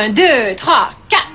1, 2, 3, 4.